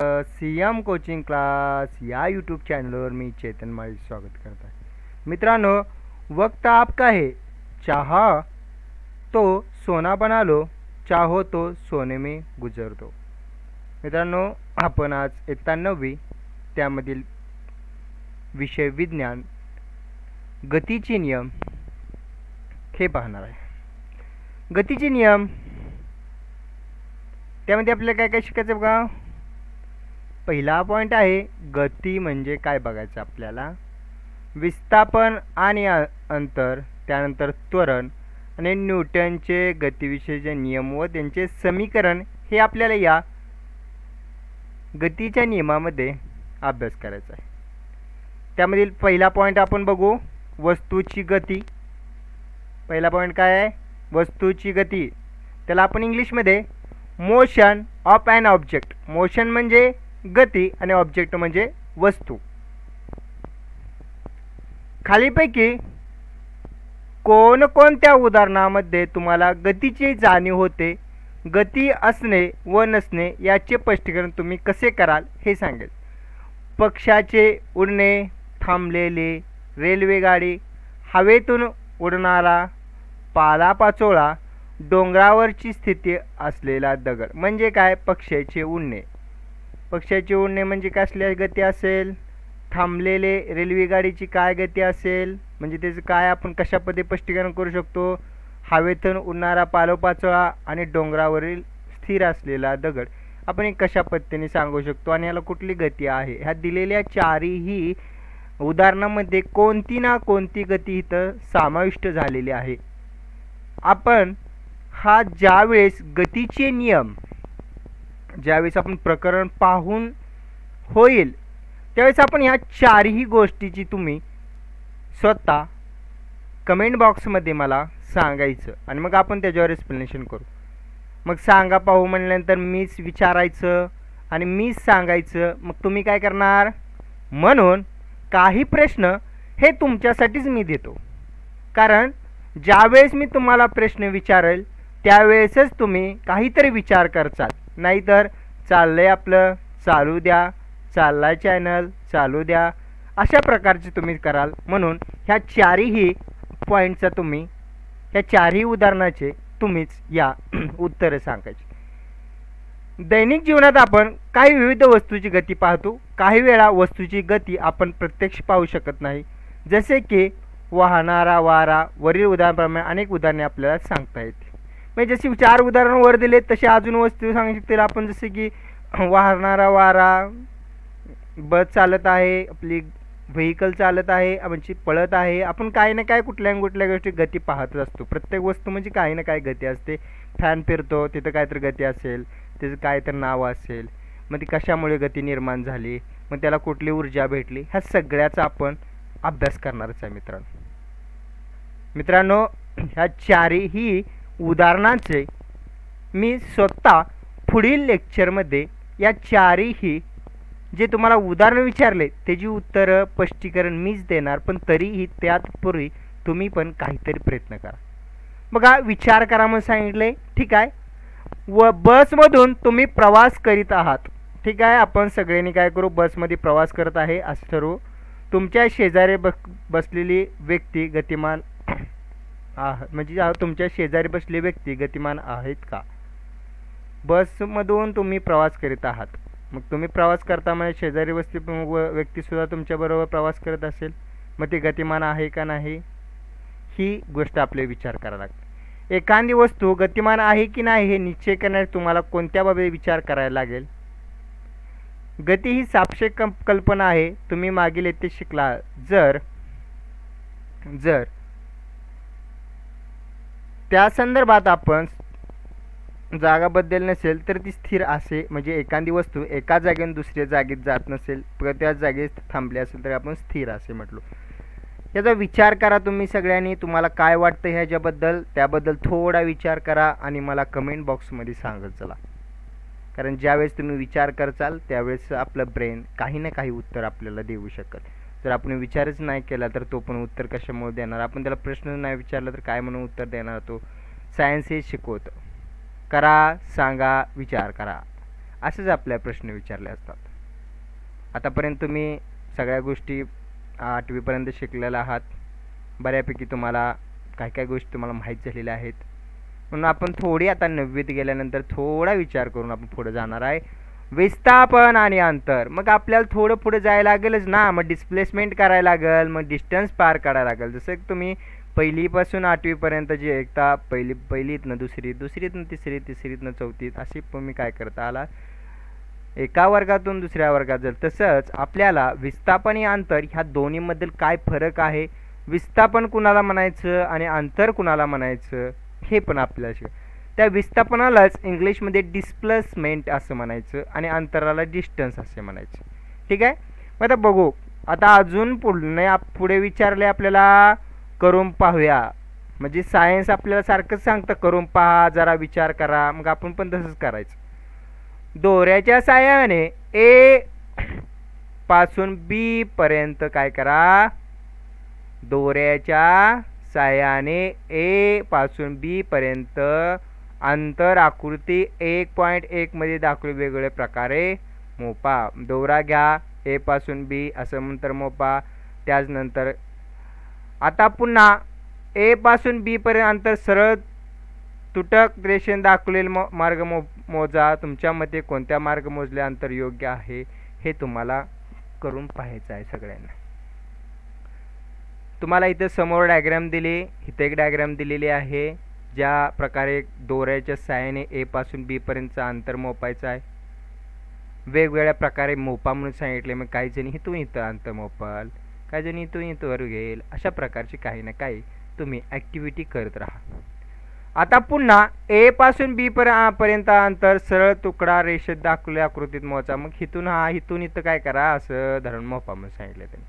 C M coaching class या YouTube चॅनलवर मी चेतन माळी स्वागत करत आहे. मित्रांनो वक्त आपका है. चाहा तो सोना बना लो चाहो तो सोने में गुजरतो मित्रांनो आपण आज एत्त्याण्णवी नववी त्यामधील विषय विज्ञान गतीचे नियम हे पाहणार आहे. गतीचे नियम त्यामध्ये आपल्याला काय काय शिकायचं बघा? पहिला पॉईंट आहे गती म्हणजे काय बघायचं आपल्याला? विस्थापन आणि अंतर त्यानंतर त्वरण आणि न्यूटनचे गतीविषयीचे नियम व त्यांचे समीकरण हे आपल्याला या गतीच्या नियमामध्ये अभ्यास करायचा आहे. त्यामधील पहिला पॉईंट आपण बघू वस्तूची गती. पहिला पॉईंट काय आहे? वस्तूची गती. त्याला आपण इंग्लिशमध्ये motion of an object motion म्हणजे गती आणि ऑब्जेक्ट म्हणजे वस्तू. खालीपैकी कोणकोणत्या उदाहरणामध्ये तुम्हाला गतीची जाणीव होते गती असणे व नसणे याचे स्पष्टीकरण तुम्ही कसे कराल हे सांगेल. पक्षाचे उडणे थांबलेले रेल्वेगाडी हवेतून उडणारा पालापाचोळा डोंगरावरची स्थिती असलेला दगड. म्हणजे काय? पक्षाचे उडणे. पक्षाचे उडणे म्हणजे कसल्या गती असेल? थांबलेले रेल्वेगाडीची काय गती असेल? म्हणजे त्याचं काय आपण कशा पद्धती स्पष्टीकरण करू शकतो? हवेतून उडणारा पालोपाचोळा आणि डोंगरावरील स्थिर असलेला दगड आपण हे कशा पद्धतीने सांगू शकतो आणि याला कुठली गती आहे? ह्या दिलेल्या चारही उदाहरणामध्ये कोणती ना कोणती गती इथं समाविष्ट झालेली आहे. आपण हा ज्यावेळेस गतीचे नियम ज्यावेळेस आपण प्रकरण पाहून होईल त्यावेळेस आपण ह्या चारही गोष्टीची तुम्ही स्वतः कमेंट बॉक्समध्ये मला सांगायचं आणि मग आपण त्याच्यावर एक्सप्लेनेशन करू. मग सांगा पाहू म्हणल्यानंतर मीच विचारायचं आणि मीच सांगायचं मग तुम्ही काय करणार? म्हणून काही प्रश्न हे तुमच्यासाठीच मी देतो. कारण ज्यावेळेस मी तुम्हाला प्रश्न विचारेल त्यावेळेसच तुम्ही काहीतरी विचार करचाल. नाहीतर चाललंय आपलं चालू द्या. चालला चॅनल चालू द्या. अशा प्रकारचे तुम्ही कराल. म्हणून ह्या चारही पॉईंटचा तुम्ही ह्या चारही उदाहरणाचे तुम्हीच या उत्तरं सांगायची. दैनिक जीवनात आपण काही विविध वस्तूची गती पाहतो. काही वेळा वस्तूची गती आपण प्रत्यक्ष पाहू शकत नाही. जसे की वाहणारा वारा वरील उदाहरणाप्रमाणे अनेक उदाहरणे आपल्याला सांगता येते म्हणजे जशी चार उदाहरणं वर दिले तसे अजून वस्तू सांगू शकतील आपण जसे की वाहणारा वारा बस चालत आहे आपली व्हेकल चालत आहे म्हणजे पळत आहे आपण काही ना काय कुठल्या कुठल्या गोष्टी गती पाहतच असतो. प्रत्येक वस्तू म्हणजे काही ना काही गती असते. फॅन फिरतो तिथं काहीतरी गती असेल त्याचं काय तर नाव असेल मग ती कशामुळे गती निर्माण झाली मग त्याला कुठली ऊर्जा भेटली ह्या सगळ्याचा आपण अभ्यास करणारच आहे मित्रांनो. मित्रांनो ह्या चारीही उदाहरणांचे मी स्वतः पुढील लेक्चरमध्ये या चारही जे तुम्हाला उदाहरणं विचारले त्याची उत्तरं स्पष्टीकरण मीच देणार पण तरीही त्यापूर्वी तुम्ही पण काहीतरी प्रयत्न करा. बघा विचार करा म्हणून सांगितले ठीक आहे? व बसमधून तुम्ही प्रवास करीत आहात. ठीक आहे? आपण सगळ्यांनी काय करू? बसमध्ये प्रवास करत आहे असं ठरवू. तुमच्या शेजारी बस बसलेली व्यक्ती गतिमान आह. म्हणजे तुमच्या शेजारी बसले व्यक्ती गतिमान आहेत का? बसमधून तुम्ही प्रवास करीत आहात. मग तुम्ही प्रवास करता म्हणजे शेजारी बसली व- व्यक्तीसुद्धा तुमच्याबरोबर प्रवास करत असेल मग ती गतिमान आहे का नाही? ही गोष्ट आपले विचार करावा लागते. एखादी वस्तू गतिमान आहे की नाही हे निश्चय करण्यास तुम्हाला कोणत्या बाबी विचार करायला लागेल? गती ही सापेक्ष कल्पना आहे. तुम्ही मागील येथे शिकला. जर जर त्या संदर्भात आपण जागा नसेल तर ती स्थिर असे म्हणजे एखादी वस्तू एका जागेवरून दुसऱ्या जागेत जात नसेल किंवा त्याच जागेत थांबली असेल तर आपण स्थिर असे म्हटलो. याचा विचार करा तुम्ही सगळ्यांनी तुम्हाला काय वाटतं ह्याच्याबद्दल त्याबद्दल थोडा विचार करा आणि मला कमेंट बॉक्समध्ये सांगत चला. कारण ज्यावेळेस तुम्ही विचार करचाल त्यावेळेस आपलं ब्रेन काही ना काही उत्तर आपल्याला देऊ शकत जर आपण विचारच नाही केला तर तो पण उत्तर कशामुळे देणार? आपण त्याला प्रश्न नाही विचारला तर काय म्हणून उत्तर देणार तो? सायन्स हे शिकवतं. करा सांगा विचार करा. असेच आपल्या प्रश्न विचारले असतात. आतापर्यंत तुम्ही सगळ्या गोष्टी आठवीपर्यंत शिकलेला आहात. बऱ्यापैकी तुम्हाला काय काय गोष्टी तुम्हाला माहीत झालेल्या आहेत. म्हणून आपण थोडी आता नववीत गेल्यानंतर थोडा विचार करून आपण पुढे जाणार आहे. विस्थापन आणि अंतर. मग आपल्याला थोडं पुढे जायला लागेलच ना. मग डिस्प्लेसमेंट करायला लागेल मग डिस्टन्स पार करायला लागेल. जसं की तुम्ही पहिलीपासून आठवीपर्यंत जे एकता पहिली पहिलीतनं दुसरी दुसरीतनं तिसरी तिसरीतनं चौथीत अशी तुम्ही काय करता? आला एका वर्गातून दुसऱ्या वर्गात जर तसंच आपल्याला विस्थापन आणि अंतर ह्या दोन्हीमधील काय फरक आहे? विस्थापन कुणाला म्हणायचं आणि अंतर कुणाला म्हणायचं? हे पण आपल्याला त्या विस्थापनालाच इंग्लिशमध्ये डिस्प्लेसमेंट असं म्हणायचं आणि अंतराला डिस्टन्स असे म्हणायचं. ठीक आहे? मग आता बघू. आता अजून पुढे पुढे विचारले आपल्याला करून पाहूया. म्हणजे सायन्स आपल्याला सारखंच सांगतं करून पहा जरा विचार करा. मग आपण पण तसंच करायचं. दोऱ्याच्या साह्याने ए पासून बी पर्यंत काय करा? दोऱ्याच्या साह्याने ए पासून बी पर्यंत अंतर आकृती एक पॉईंट एकमध्ये दाखवली वेगवेगळ्या प्रकारे. मोपा दोरा घ्या ए पासून बी असं नंतर मोपा. त्याचनंतर आता पुन्हा ए पासून बीपर्यंत अंतर सरळ तुटक रेषेने दाखवलेले मो मार्ग मो मोजा. तुमच्या मते कोणत्या मार्ग मोजले अंतर योग्य आहे हे तुम्हाला करून पाहायचं आहे सगळ्यांना. तुम्हाला इथं समोर डायग्रॅम दिली इथे एक डायग्रॅम दिलेली आहे. ज्या प्रकारे दोऱ्याच्या सहाय्याने ए पासून बी अंतर मोपायचं आहे. वेगवेगळ्या प्रकारे मोपा म्हणून सांगितले मग काही जणी इथून इथं अंतर मोपाल काही जणी इथून इथवर घेईल अशा प्रकारची काही ना काही तुम्ही ॲक्टिव्हिटी करत राहा. आता पुन्हा ए पासून बी पर्यंत अंतर सरळ तुकडा रेषेत दाखवल्या आकृतीत मोचा मग हिथून हा हिथून इथं काय करा असं धरण मोपा म्हणून सांगितलं त्यांनी.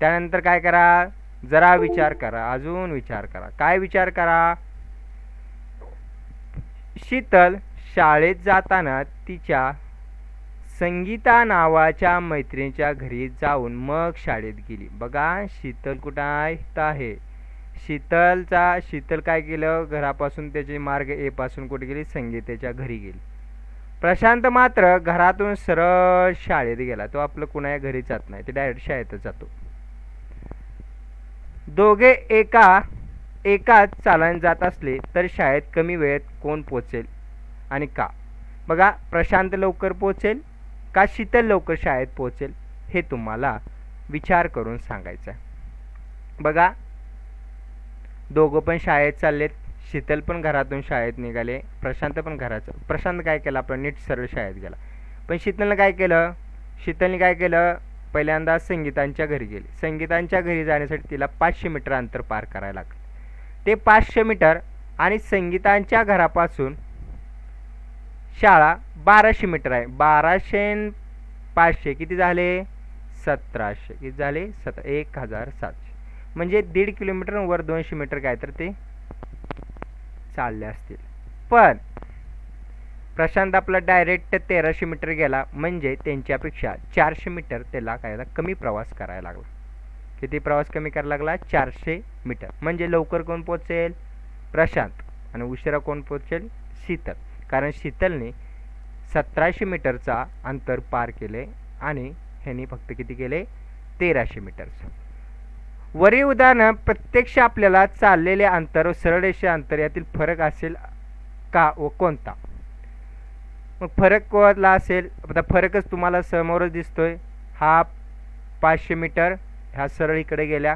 त्यानंतर काय करा जरा विचार करा अजून विचार करा. काय विचार करा? शीतल शाळेत जाताना तिच्या संगीता नावाच्या मैत्रिणीच्या घरी जाऊन मग शाळेत गेली. बघा शीतल कुठं आहे? शीतलचा शीतल काय केलं? घरापासून त्याचे मार्ग ए पासून कुठे गेली? संगीतेच्या घरी गेली. प्रशांत मात्र घरातून सरळ शाळेत गेला. तो आपलं कुणाच्या घरी जात नाही. ते डायरेक्ट शाळेतच जातो. दोघे एका एकाच चालान जात असले तर शाळेत कमी वेळेत कोण पोचेल आणि का? बघा प्रशांत लवकर पोचेल का शीतल लवकर शाळेत पोचेल हे तुम्हाला विचार करून सांगायचं आहे. बघा दोघं पण शाळेत चाललेत शीतल पण घरातून शाळेत निघाले प्रशांत पण घराचं प्रशांत काय केलं आपण नीट सरळ शाळेत गेला. पण शीतलनं काय केलं? शीतलने काय केलं? पहिल्यांदा संगीतांच्या घरी गेली. संगीतांच्या घरी जाण्यासाठी तिला पाचशे मीटर अंतर पार करायला लागलं. ते पाचशे मीटर आणि संगीतांच्या घरापासून शाळा बाराशे मीटर आहे. बाराशे पाचशे किती झाले? सतराशे. किती झाले? सत एक हजार सातशे. म्हणजे दीड किलोमीटर वर दोनशे मीटर काय तर ते चालले असतील. पण प्रशांत आपला डायरेक्ट तेराशे मीटर गेला. म्हणजे त्यांच्यापेक्षा चारशे मीटर त्याला काय कमी प्रवास करायला लागला. किती प्रवास कमी करायला लागला चारशे मीटर. म्हणजे लवकर कोण पोचेल प्रशांत. आणि उशिरा कोण पोचेल शीतल. कारण शीतलने सतराशे मीटरचा अंतर पार केले आणि ह्यांनी फक्त किती केले? तेराशे मीटरचं. वरील उदाहरण प्रत्यक्ष आपल्याला चाललेले अंतर व सरळेचे अंतर यातील फरक असेल का व कोणता? मग फरक कोणला असेल? आता फरकच तुम्हाला समोरच दिसतोय. हा पाचशे मीटर ह्या सरळ इकडे गेल्या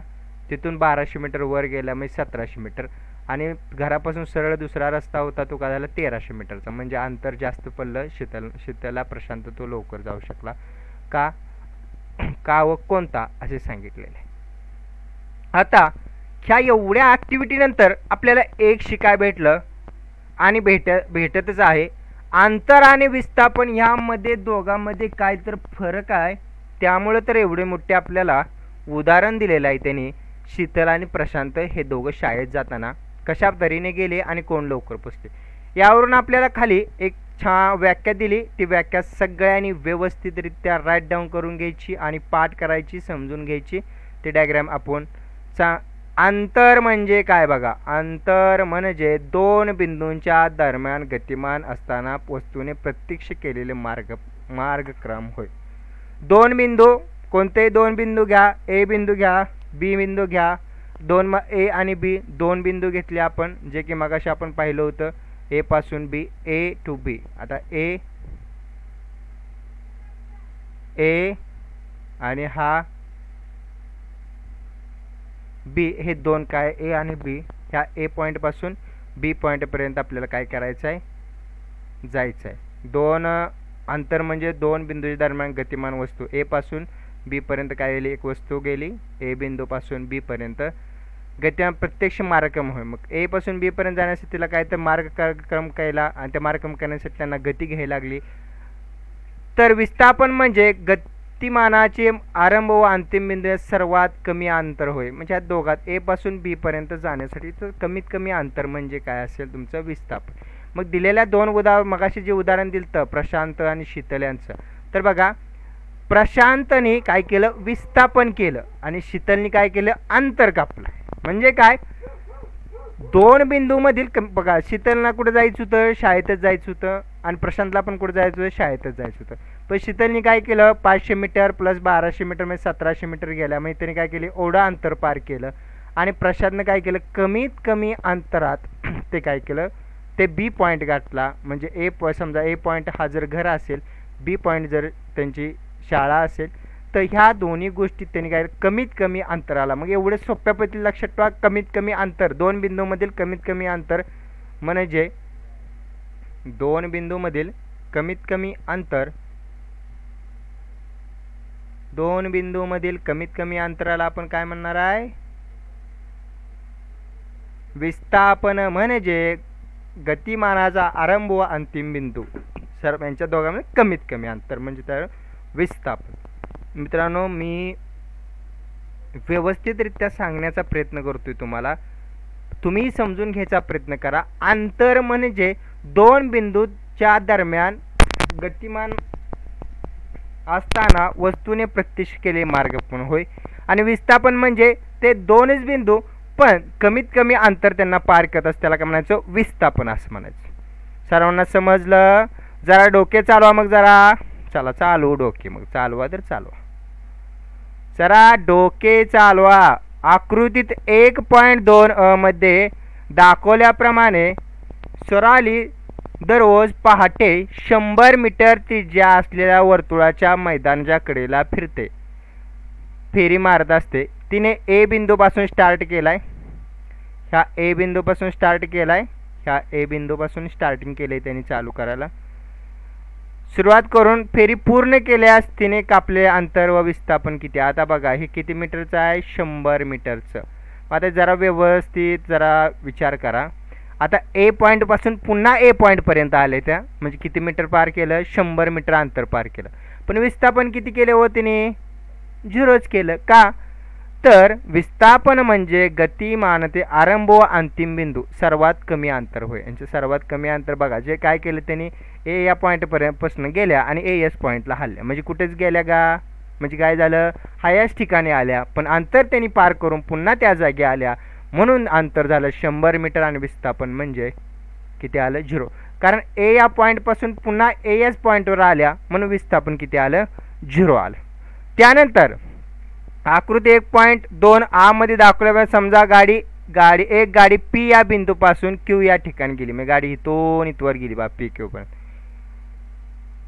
तिथून बाराशे मीटर वर गेल्या म्हणजे सतराशे मीटर. आणि घरापासून सरळ दुसरा रस्ता होता तो का झाला? तेराशे मीटरचा. म्हणजे अंतर जास्त पडलं शीतल शीतला प्रशांत तो लवकर जाऊ शकला. का? का व कोणता? असे सांगितलेले. आता ह्या एवढ्या ॲक्टिव्हिटीनंतर आपल्याला एक शिकाय भेटलं आणि भेट भेटतच आहे. अंतर आणि विस्थापन ह्यामध्ये दोघांमध्ये काय तर फरक आहे. त्यामुळं तर एवढे मोठे आपल्याला उदाहरण दिलेलं आहे त्यांनी. शीतल आणि प्रशांत हे दोघं शाळेत जाताना कशा तऱ्हेने गेले आणि कोण लवकर पोचले? यावरून आपल्याला खाली एक छान व्याख्या दिली. ती व्याख्या सगळ्यांनी व्यवस्थितरित्या राईट डाऊन करून घ्यायची आणि पाठ करायची समजून घ्यायची. ते डायग्रॅम आपण चा अंतर म्हणजे काय बघा? अंतर म्हणजे दोन बिंदूंच्या दरम्यान गतिमान असताना वस्तूने प्रत्यक्ष केलेले मार्ग मार्गक्रम होय. दोन बिंदू कोणतेही दोन बिंदू घ्या. ए बिंदू घ्या. बी बिंदू घ्या. दोन म ए आणि बी दोन बिंदू घेतले आपण जे की मगाशी आपण पाहिलं होतं. एपासून बी ए टू बी आता ए ए आणि हा बी हे दोन काय? ए आणि बी ह्या ए पॉईंटपासून बी पॉईंटपर्यंत आपल्याला काय करायचं आहे? जायचं आहे. दोन अंतर म्हणजे दोन बिंदूच्या दरम्यान गतिमान वस्तू. एपासून बीपर्यंत काय गेली? एक वस्तू गेली. ए बिंदूपासून बीपर्यंत गत्या प्रत्यक्ष मार्गक्रम होय. मग एपासून बीपर्यंत जाण्यासाठी तिला काय तर मार्गक्रम केला आणि त्या मार्गक्रम करण्यासाठी त्यांना गती घ्यायला लागली. तर विस्थापन म्हणजे गतिमानाचे आरंभ व अंतिम बिंदू सर्वात कमी अंतर होय. म्हणजे या दोघात एपासून बीपर्यंत जाण्यासाठी तर कमीत कमी अंतर म्हणजे काय असेल तुमचं विस्थापन. मग दिलेल्या दोन उदाहरण मगाशी जे उदाहरण दिलं तर प्रशांत आणि शीतल यांचं. तर बघा प्रशांतने काय केलं? विस्थापन केलं. आणि शीतलने काय केलं? अंतर कापलं. म्हणजे काय? दोन बिंदूमधील बघा शीतलला कुठं जायचं होतं? शाळेतच जायचं होतं. आणि प्रशांतला पण कुठं जायचं होतं? शाळेतच जायचं होतं. पण शीतलनी काय केलं? पाचशे मीटर प्लस बाराशे मीटर म्हणजे सतराशे मीटर गेल्या. म्हणजे त्यांनी काय केलं? एवढं अंतर पार केलं. आणि प्रशांतनं काय केलं? कमीत कमी अंतरात ते काय केलं? ते बी पॉईंट गाठला. म्हणजे ए पॉ समजा ए पॉईंट हा जर घर असेल बी पॉईंट जर त्यांची शाळा असेल तर ह्या दोन्ही गोष्टी त्यांनी काय कमीत कमी अंतराला मग एवढे सोप्या पद्धती लक्षात ठेवा कमीत कमी अंतर दोन बिंदूमधील कमीत कमी अंतर म्हणजे दोन बिंदूमधील कमीत कमी अंतर दोन बिंदूमधील कमीत कमी अंतराला आपण काय म्हणणार आहे? विस्थापन म्हणजे गतिमानाचा आरंभ व अंतिम बिंदू. सर यांच्या दोघांमध्ये कमीत कमी अंतर म्हणजे तर विस्थापन. मित्रांनो मी व्यवस्थितरित्या सांगण्याचा प्रयत्न करतोय तुम्हाला. तुम्ही समजून घ्यायचा प्रयत्न करा. अंतर म्हणजे दोन बिंदूच्या दरम्यान गतिमान असताना वस्तूने प्रत्यक्ष केले मार्ग पण होय. आणि विस्थापन म्हणजे ते दोनच बिंदू पण कमीत कमी अंतर त्यांना पार करत असं त्याला काय म्हणायचं? विस्थापन असं म्हणायचं. सर्वांना समजलं? जरा डोके चालवा मग जरा. चला चालू डोके मग. चालवा तर चालवा. जरा डोके चालवा. आकृतीत एक पॉईंट दोन मध्ये दाखवल्याप्रमाणे सराली दररोज पहाटे शंभर मीटर त्रिज्या असलेल्या वर्तुळाच्या मैदानाच्या कडेला फिरते. फेरी मारत असते. तिने ए बिंदूपासून स्टार्ट केला आहे ह्या ए बिंदूपासून स्टार्ट केला आहे ह्या ए बिंदूपासून स्टार्टिंग केलं आहे त्यांनी चालू करायला. सुरुवात करून फेरी पूर्ण केल्यास तिने कापले अंतर व विस्थापन किती? आता बघा हे किती मीटरचं आहे? शंभर मीटरचं. आता जरा व्यवस्थित जरा विचार करा. आता ए पॉईंटपासून पुन्हा ए पॉईंटपर्यंत आले त्या. म्हणजे किती मीटर पार केलं? शंभर मीटर अंतर पार केलं. पण विस्थापन किती केलं हो तिने? झिरोच केलं. का? तर विस्थापन म्हणजे गतिमानते आरंभ व अंतिम बिंदू. सर्वात कमी अंतर होय. यांचे सर्वात कमी अंतर बघा. जे काय केलं त्यांनी? ए या पॉईंटपर्यंतपासून गेल्या आणि ए एस पॉईंटला हल्ल्या. म्हणजे कुठेच गेल्या का? म्हणजे काय झालं? हायाच ठिकाणी आल्या. पण अंतर त्यांनी पार करून पुन्हा त्या जागी आल्या. म्हणून अंतर झालं शंभर मीटर आणि विस्थापन म्हणजे किती आलं? झिरो. कारण ए या पॉईंटपासून पुन्हा ए एस पॉईंटवर आल्या. म्हणून विस्थापन किती आलं? झिरो आलं. त्यानंतर आकृती एक पॉईंट दोन आमध्ये दाखवल्यामुळे समजा गाडी गाडी एक गाडी पी या बिंदूपासून क्यू या ठिकाणी गेली. म्हणजे गाडी इथून इथवर गेली बा पी क्यू पर्यंत.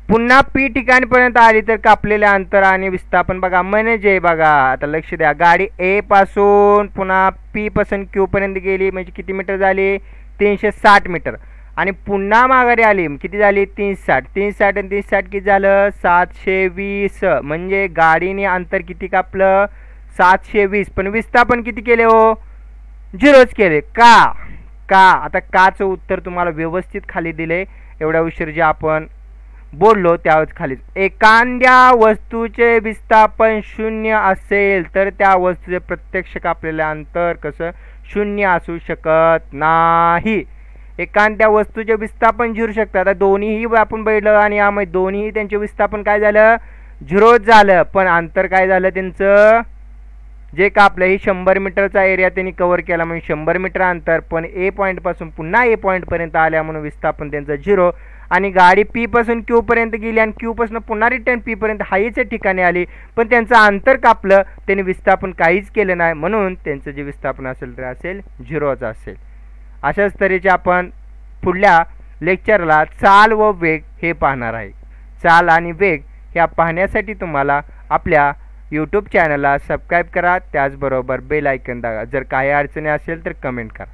पुन्हा पी ठिकाणीपर्यंत आली तर कापलेले अंतर आणि विस्थापन बघा. म्हणजे बघा आता लक्ष द्या. गाडी ए पासून पुन्हा पी पासून क्यू पर्यंत गेली. म्हणजे किती मीटर झाली? तीनशे साठ मीटर. आणि पुन्हा माघारी आली. किती झाली? तीन साठ तीन साठ आणि तीन साठ किती झालं? सातशे वीस. म्हणजे गाडीने अंतर किती कापलं? सातशे वीस. पण विस्थापन किती केले हो? झिरोच केले. का? का? आता काचं उत्तर तुम्हाला व्यवस्थित खाली दिले. एवढ्या उशीर जे आपण बोललो त्यावेळेस खाली एखाद्या वस्तूचे विस्थापन शून्य असेल तर त्या वस्तूचे प्रत्यक्ष कापलेले अंतर कसं? शून्य असू शकत नाही. एखाद्या वस्तूचे विस्थापन झिरू शकतात आता दोन्हीही आपण बैठलं आणि यामध्ये दोन्हीही त्यांचे विस्थापन काय झालं? झिरोच झालं. पण अंतर काय झालं त्यांचं? जे कापलं हे शंभर मीटरचा एरिया त्यांनी कव्हर केला म्हणून शंभर मीटर अंतर पण ए पॉईंटपासून पुन्हा ए पॉईंटपर्यंत आल्या म्हणून विस्थापन त्यांचं झिरो. आणि गाडी पीपासून क्यूपर्यंत गेली आणि क्यूपासून पुन्हा रिटर्न पीपर्यंत हाईच्या ठिकाणी आली. पण त्यांचं अंतर कापलं त्यांनी विस्थापन काहीच केलं नाही म्हणून त्यांचं जे विस्थापन असेल ते असेल झिरोचं असेल. अशाच तऱ्हेचे आपण पुढल्या लेक्चरला चाल व वेग हे पाहणार आहे. चाल आणि वेग ह्या पाहण्यासाठी तुम्हाला आपल्या यूट्यूब चॅनलला सबस्क्राईब करा. त्याचबरोबर बेल ऐकन दागा जर काही अडचणी असेल तर कमेंट करा.